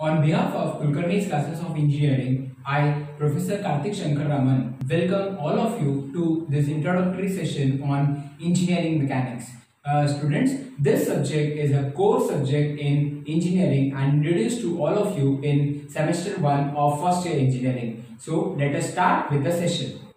On behalf of Kulkarni's classes of engineering, I, Professor Karthik Shankar Raman, welcome all of you to this introductory session on engineering mechanics. Uh, students, this subject is a core subject in engineering and introduced to all of you in semester 1 of first year engineering. So, let us start with the session.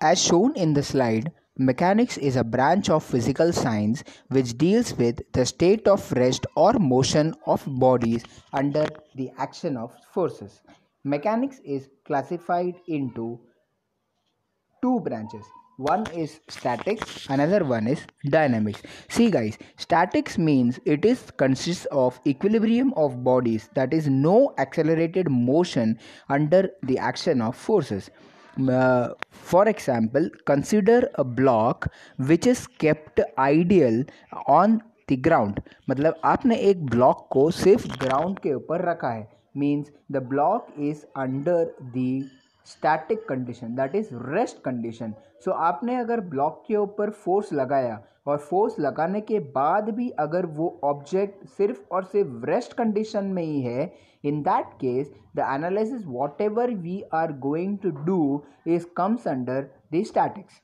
As shown in the slide, mechanics is a branch of physical science which deals with the state of rest or motion of bodies under the action of forces. Mechanics is classified into two branches. One is statics, another one is dynamics. See guys, statics means it is consists of equilibrium of bodies that is no accelerated motion under the action of forces for example consider a block which is kept ideal on the ground मतलब आपने एक block को सिर्फ़ ground के ऊपर रखा है. Means the block is under the static condition that is rest condition so आपने अगर ब्लॉक के ऊपर फोर्स लगाया और फोर्स लगाने के बाद भी अगर वो ऑब्जेक्ट सिर्फ़ और सिर्फ़ रेस्ट कंडीशन में ही है in that case the analysis whatever we are going to do is comes under the statics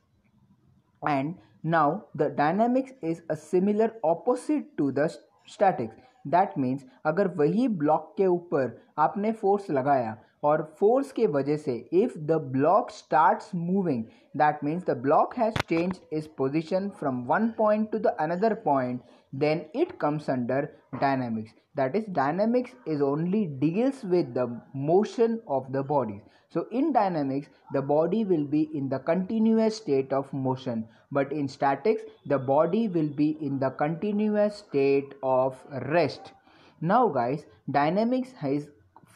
and now the dynamics is a similar opposite to the statics that means अगर वही block के ऊपर आपने force लगाया और force के वजह से if the block starts moving that means the block has change is position from one point to the another point then it comes under dynamics that is dynamics is only deals with the motion of the body so in dynamics the body will be in the continuous state of motion but in statics the body will be in the continuous state of rest now guys dynamics has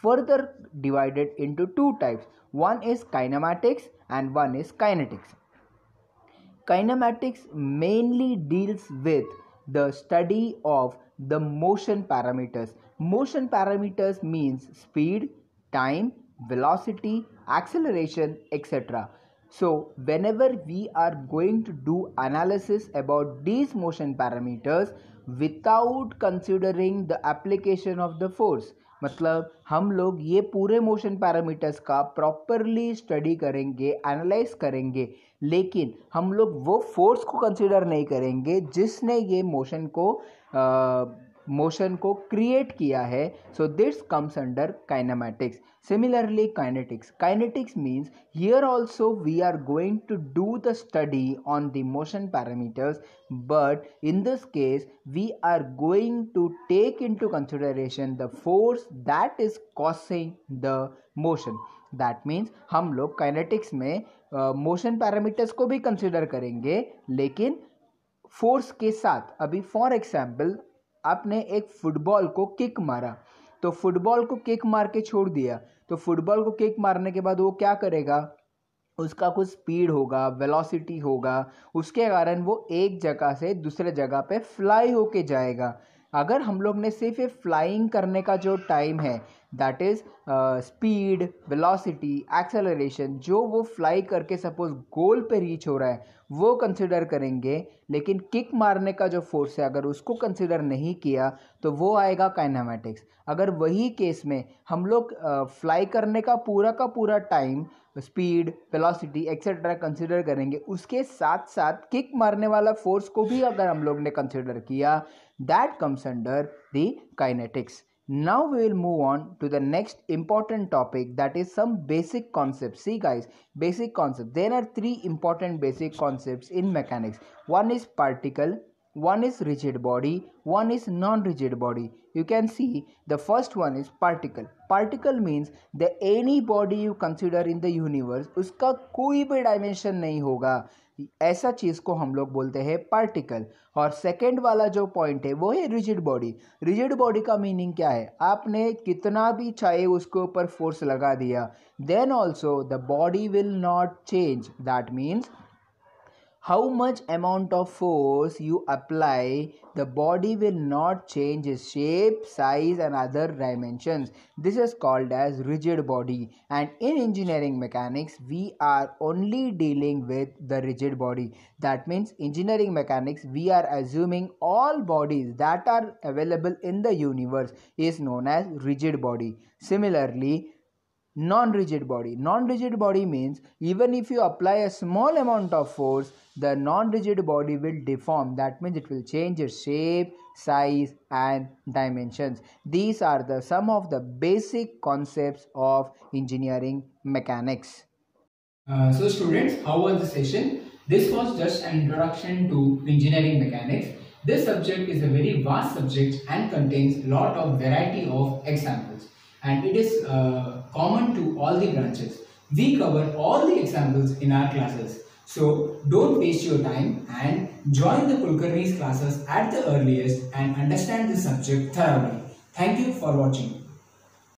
further divided into two types. One is kinematics and one is kinetics. Kinematics mainly deals with the study of the motion parameters. Motion parameters means speed time velocity acceleration etc so whenever we are going to do analysis about these motion parameters without considering the application of the force मतलब हम लोग ये पूरे motion parameters का properly study करेंगे analyse करेंगे, लेकिन हम लोग वो फोर्स को कंसिडर नहीं करेंगे जिसने ये मोशन को मोशन को क्रिएट किया है so this comes under kinematics similarly kinetics kinetics means here also we are going to do the study on the motion parameters but in this case we are going to take into consideration the force that is causing the motion that means हम लोग kinetics में motion uh, parameters को भी consider करेंगे लेकिन force के साथ अभी फॉर एग्ज़ाम्पल आपने एक फुटबॉल को किक मारा तो फुटबॉल को किक मार के छोड़ दिया तो फुटबॉल को किक मारने के बाद वो क्या करेगा? उसका कुछ स्पीड होगा, वेलोसिटी होगा, उसके कारण वो एक जगह से दूसरे जगह पे फ्लाई होके जाएगा। अगर हम लोग ने सिर्फ़ फ्लाइंग करने का जो टाइम है that is speed velocity acceleration जो वो फ्लाई करके सपोज़ गोल पे रीच हो रहा है वो कंसिडर करेंगे लेकिन किक मारने का जो फोर्स है अगर उसको कंसिडर नहीं किया तो वो आएगा काइनामेटिक्स अगर वही केस में हम लोग फ्लाई uh, करने का पूरा का पूरा time speed velocity etcetera consider करेंगे उसके साथ साथ किक मारने वाला फोर्स को भी अगर हम लोग ने कंसिडर किया that comes under the kinetics now we will move on to the next important topic that is some basic concepts. See guys basic concepts. There are three important basic concepts in mechanics. One is particle one is rigid body one is non-rigid body. You can see the first one is particle. Particle means the any body you consider in the universe uska koi bhi dimension nahi hoga ऐसा चीज़ को हम लोग बोलते हैं particle और second वाला जो point है, वो है रिजिड बॉडी रिजिड बॉडी का मीनिंग क्या है? आपने कितना भी चाहे उसके ऊपर फोर्स लगा दिया then also the body will not change that means how much amount of force you apply the body will not change its shape size and other dimensions. This is called as rigid body. And in engineering mechanics we are only dealing with the rigid body. That means engineering mechanics we are assuming all bodies that are available in the universe is known as rigid body. Similarly non-rigid body. Non-rigid body means even if you apply a small amount of force the non-rigid body will deform. That means it will change its shape size and dimensions. These are the some of the basic concepts of engineering mechanics. Uh, so students how was the session? This was just an introduction to engineering mechanics. This subject is a very vast subject and contains a lot of variety of examples and it is uh, common to all the branches. We cover all the examples in our classes. So don't waste your time and join the Kulkarni's classes at the earliest and understand the subject thoroughly. Thank you for watching.